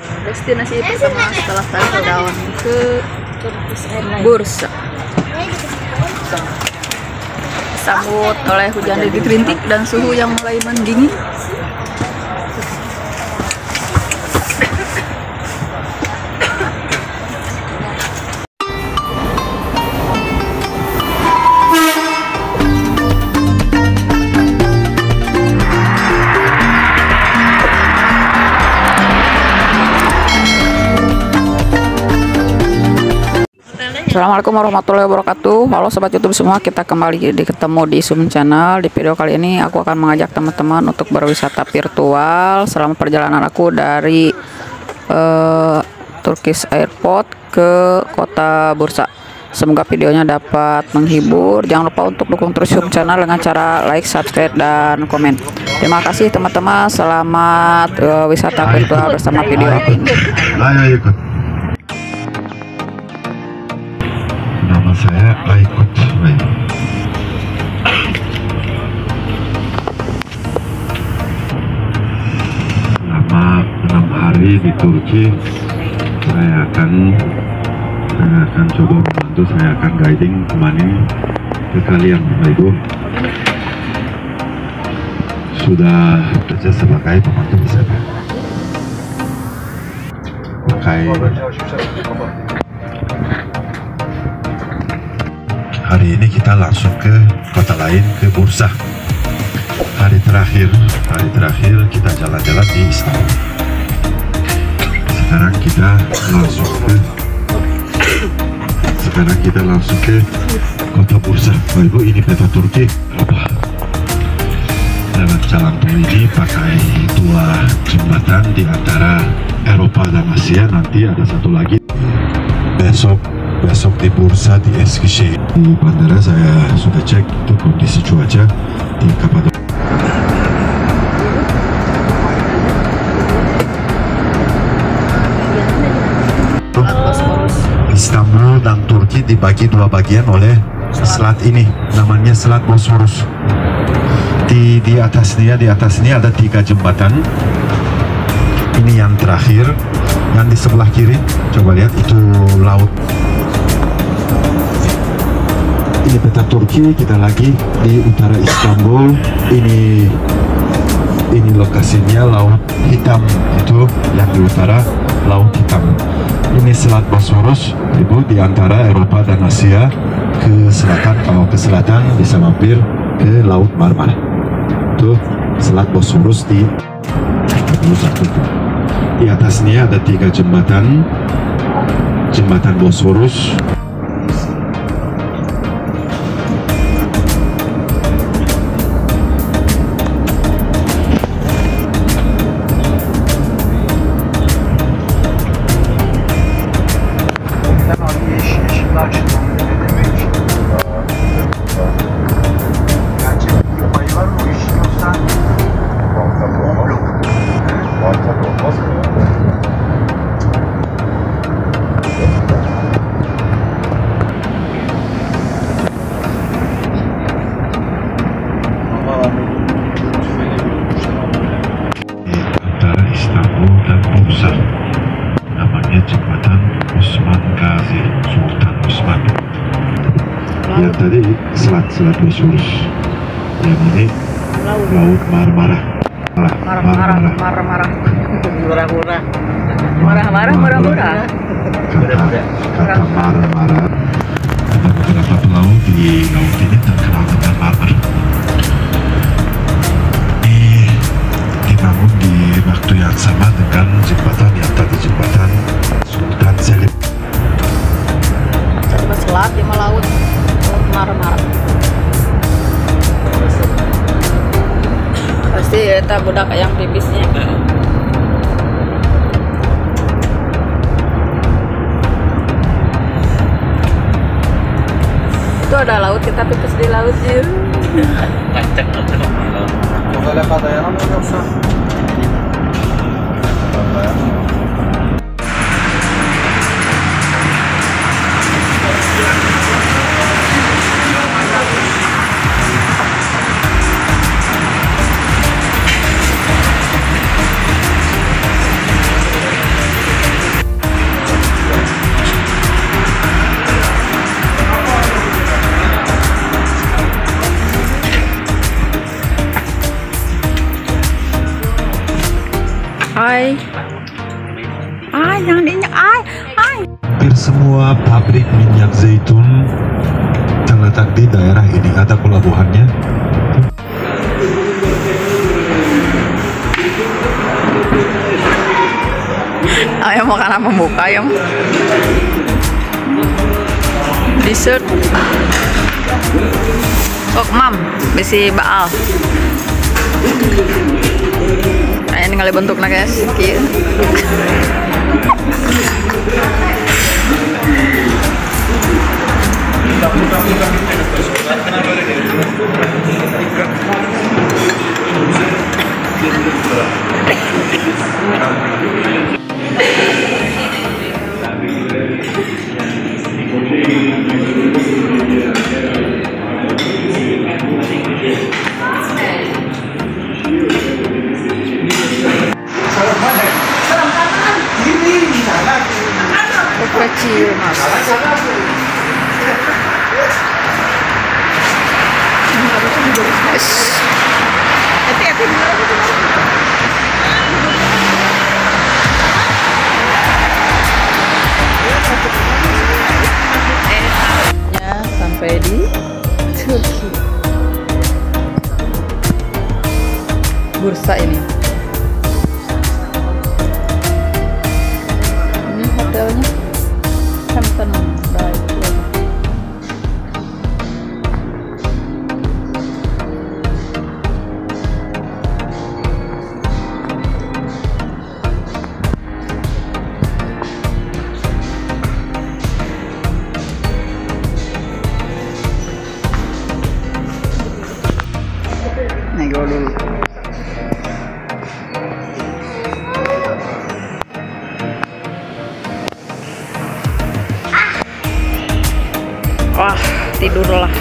Destinasi pertama setelah Taiwan ke Bursa. Sambut oleh hujan rintik-rintik dan suhu yang mulai mendingin. Assalamualaikum warahmatullahi wabarakatuh. Halo sobat youtube semua kita kembali di ketemu di Sum Channel. Di video kali ini aku akan mengajak teman-teman untuk berwisata virtual Selama perjalanan aku dari uh, Turkish Airport ke kota Bursa. Semoga videonya dapat menghibur. Jangan lupa untuk dukung terus Sum Channel dengan cara like, subscribe, dan komen. Terima kasih teman-teman. Selamat uh, wisata virtual bersama video aku. Ini Turki, saya akan saya akan coba membantu, saya akan guiding temani ke kalian, Bapak Ibu. Sudah kerja sebagai pemandu wisata. Pakai Hari ini kita langsung ke kota lain, ke Bursa. Hari terakhir, hari terakhir kita jalan-jalan di Istanbul. Sekarang kita langsung ke sekarang kita langsung ke kota Bursa. Bapak Ibu ini peta Turki. Apa? Lewat jalan tol ini pakai dua jembatan di antara Eropa dan Asia. Nanti ada satu lagi besok besok di bursa di Eskişehir di bandara saya sudah cek itu kondisi cuaca di Kapadokia Turki dibagi dua bagian oleh selat ini. Namanya Selat Bosphorus di di atasnya di atas ini ada tiga jembatan. Ini yang terakhir. Yang di sebelah kiri coba lihat itu laut. Ini peta Turki kita lagi di utara Istanbul. Ini ini lokasinya laut hitam itu yang di utara laut hitam. Ini selat Bosphorus ibu di antara Eropa dan Asia. Ke selatan kalau ke selatan bisa mampir ke laut Marmara. Itu selat Bosphorus di 21 di atasnya ada tiga jembatan. Jembatan Bosphorus tadi selat-selat Bosphorus yang ini Laut Marmara Marah, Marah-marah, marah-marah, murah-murah, marah-marah, murah-murah. kata, Marmara ada beberapa pulau di laut ini terkenal dengan marmer ini dibangun di waktu yang sama dengan jembatan Eta budak yang pipisnya. Itu ada laut, kita pipis di laut ya. Otele dayanamıyor yoksa? Hai. Ay, jangan diinjak. Ay, ay. Hampir semua pabrik minyak zaitun terletak di daerah ini. Ada pelabuhannya. Ayam makanan pembuka ayam. Dessert. Oh, mam, bisi baal. Kali bentuknya guys. Kieu. Kecil mas. Ya, sampai di Turki. Bursa. Ini nararamdaman Wah, tidurlah.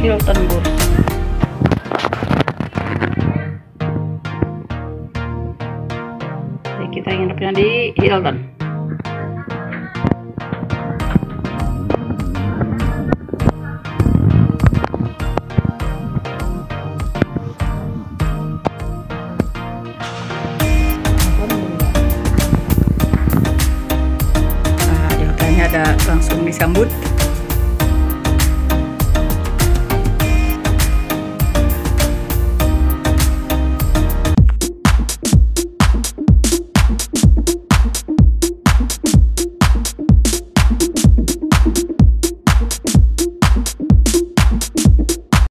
Hilton Bursa. Jadi kita nginepnya di Hilton.